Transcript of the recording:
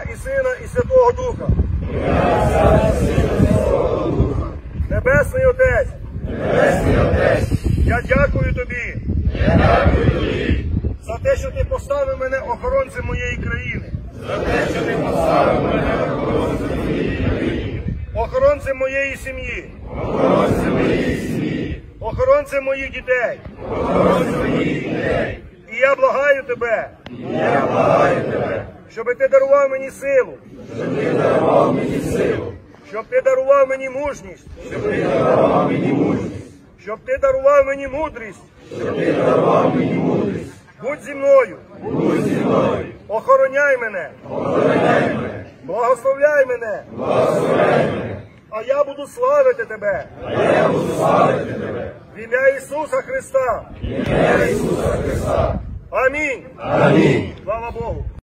і Сина, і Святого Духа. Небесний Отець. Я дякую тобі. За те, що ти поставив мене охоронцем моєї країни. Охоронцем моєї сім'ї. Охоронцем моїх дітей. І я благаю тебе. Щоб ти дарував мені силу. Щоб ти дарував мені силу, щоб ти дарував мені мужність. Щоб ти дарував мені мужність, щоб ти дарував мені мудрість. щоб ти дарував мені мудрість. Будь зі мною. Охороняй мене. Благословляй мене. А я буду славити тебе. В ім'я Ісуса Христа. Амінь. Слава Богу.